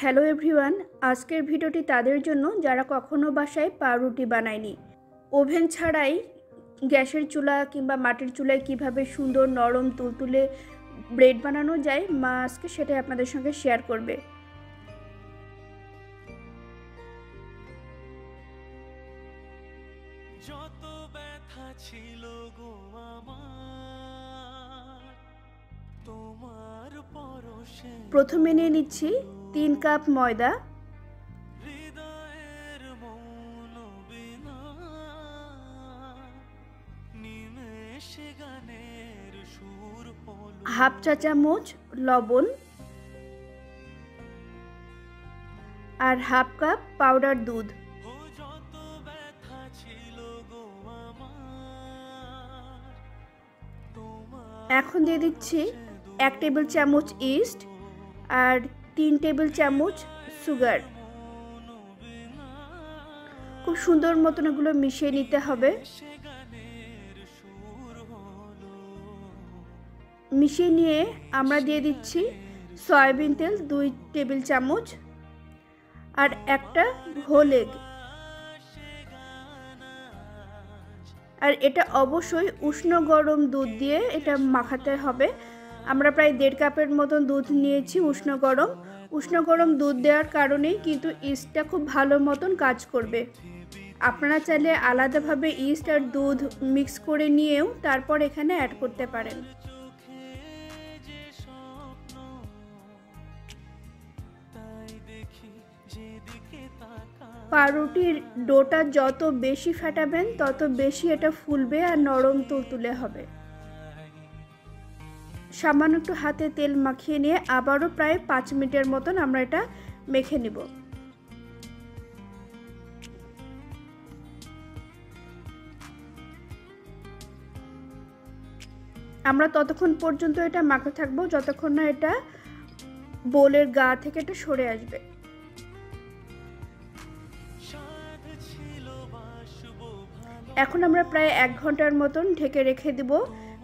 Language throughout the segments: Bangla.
হ্যালো এভরিওয়ান, আজকের ভিডিওটি তাদের জন্য যারা কখনো বাসায় পাউরুটি বানায়নি। ওভেন ছাড়াই গ্যাসের চুলা কিংবা মাটির চুলায় কীভাবে সুন্দর নরম তুলতুলে ব্রেড বানানো যায়, মা আজকে সেটাই আপনাদের সঙ্গে শেয়ার করবে। যত ব্যথা ছিল গো আমার প্রথমে নিয়ে নিচ্ছি তিন কাপ ময়দা। হাফ চা চামচ লবণ আর হাফ কাপ পাউডার দুধ। এখন দিয়ে দিচ্ছি এক টেবিল চামচ ইস্ট আর তিন টেবিল চামচ সুগার। খুব সুন্দর মতন এগুলো মিশিয়ে নিতে হবে। মিশিয়ে নিয়ে আমরা দিয়ে দিচ্ছি সয়াবিন তেল, দুই টেবিল চামচ আর একটা হোল এগ আর এটা অবশ্যই উষ্ণ গরম দুধ দিয়ে এটা মাখাতে হবে। আমরা প্রায় দেড় কাপের মতন দুধ নিয়েছি উষ্ণ গরম। উষ্ণ গরম দুধ দেওয়ার কারণেই কিন্তু ইস্টটা খুব ভালো মতন কাজ করবে। আপনারা চাইলে আলাদাভাবে ইস্ট আর দুধ মিক্স করে নিয়েও তারপর এখানে অ্যাড করতে পারেন। পাউরুটির ডোটা যত বেশি ফাটাবেন, তত বেশি এটা ফুলবে আর নরম তুলতুলে হবে। সামান্য একটু হাতে তেল মাখিয়ে নিয়ে আবারও প্রায় পাঁচ মিনিটের মতন আমরা এটা মেখে নিব। আমরা ততক্ষণ পর্যন্ত এটা মাখা থাকব যতক্ষণ না এটা বোলের গা থেকে এটা সরে আসবে। এখন আমরা প্রায় এক ঘণ্টার মতন ঢেকে রেখে দিব।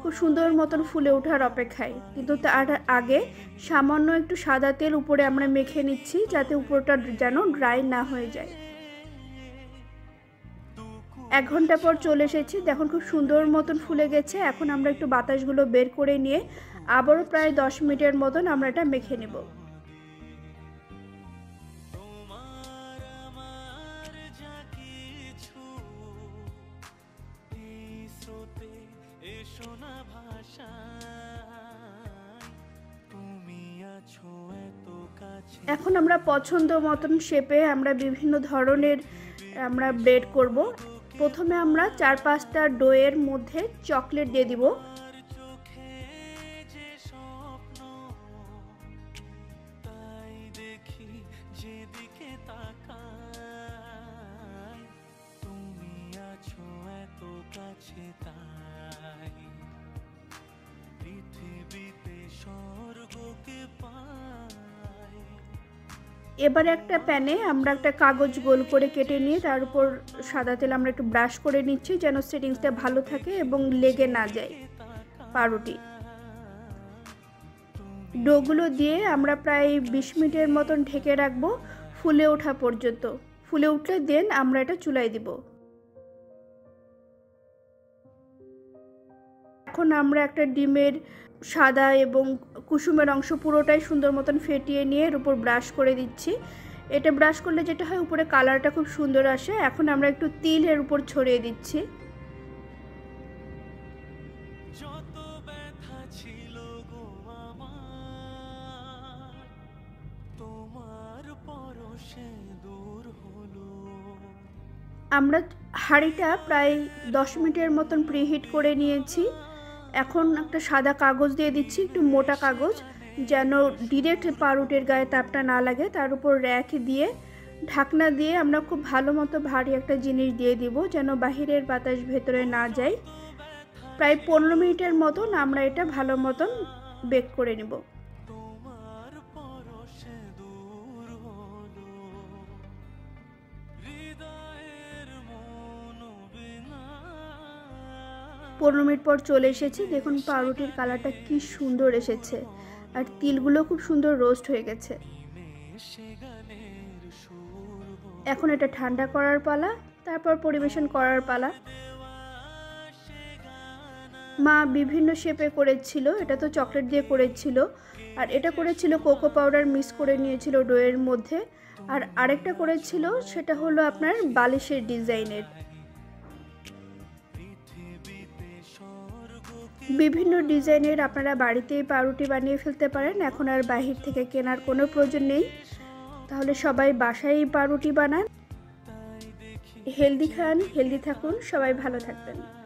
খুব সুন্দর মতন ফুলে ওঠার অপেক্ষায়। কিন্তু তার আগে সামান্য একটু সাদা তেল উপরে আমরা মেখে নিচ্ছি যাতে উপরটা যেন ড্রাই না হয়ে যায়। এক ঘণ্টা পর চলে এসেছি। দেখুন খুব সুন্দর মতন ফুলে গেছে। এখন আমরা একটু বাতাসগুলো বের করে নিয়ে আবারও প্রায় দশ মিনিটের মতন আমরা এটা মেখে নেব। এসো না ভাষায় তুমি আছো এত কাছে। এখন আমরা পছন্দ মতন শেপে আমরা বিভিন্ন ধরনের আমরা ব্রেড করব। প্রথমে আমরা চার পাঁচটা ডোয়ের মধ্যে চকলেট দিয়ে দিব। যেদিকে তাকাই। তুমি আছো এত কাছে তাই এবার একটা প্যানে আমরা একটা কাগজ গোল করে কেটে নিয়ে তার উপর সাদা তেল আমরা একটু ব্রাশ করে নিচ্ছি যেন সেটিংসটা ভালো থাকে এবং লেগে না যায় পাউরুটি। ডোগুলো দিয়ে আমরা প্রায় বিশ মিনিটের মতন ঢেকে রাখব ফুলে ওঠা পর্যন্ত। ফুলে উঠলে দেন আমরা এটা চুলাই দিব। এখন আমরা একটা ডিমের সাদা এবং কুসুমের অংশ পুরোটাই সুন্দর মতন ফেটিয়ে নিয়ে এর উপর ব্রাশ করে দিচ্ছি। এটা ব্রাশ করলে যেটা হয় উপরে কালারটা খুব সুন্দর আসে। এখন আমরা একটু তিল এর উপর ছড়িয়ে দিচ্ছি। আমরা হাঁড়িটা প্রায় দশ মিনিটের মতন প্রিহিট করে নিয়েছি। এখন একটা সাদা কাগজ দিয়ে দিচ্ছি, একটু মোটা কাগজ, যেন ডিরেক্ট পাউরুটের গায়ে তাপটা না লাগে। তার উপর র্যাক দিয়ে, ঢাকনা দিয়ে আমরা খুব ভালো মতো ভারী একটা জিনিস দিয়ে দিব, যেন বাহিরের বাতাস ভেতরে না যায়। প্রায় পনেরো মিনিটের মতন আমরা এটা ভালো মতন বেক করে নেব। পনেরো মিনিট পর চলে এসেছি। দেখুন পাউরুটির কালারটা কি সুন্দর এসেছে। আর তিলগুলো খুব সুন্দর রোস্ট হয়ে গেছে। এখন এটা ঠান্ডা করার পালা, তারপর পরিবেশন করার পালা। মা বিভিন্ন শেপে করেছিল, এটা তো চকলেট দিয়ে করেছিল। আর এটা করেছিল কোকো পাউডার মিক্স করে নিয়েছিল ডোয়ের মধ্যে। আর আরেকটা করেছিল, সেটা হলো আপনার বালিশের ডিজাইনের বিভিন্ন ডিজাইনের আপনারা বাড়িতেই পাউরুটি বানিয়ে ফেলতে পারেন। এখন আর বাহির থেকে কেনার কোনো প্রয়োজন নেই। তাহলে সবাই বাসায় পাউরুটি বানান। হেলদি খান, হেলদি থাকুন, সবাই ভালো থাকবেন।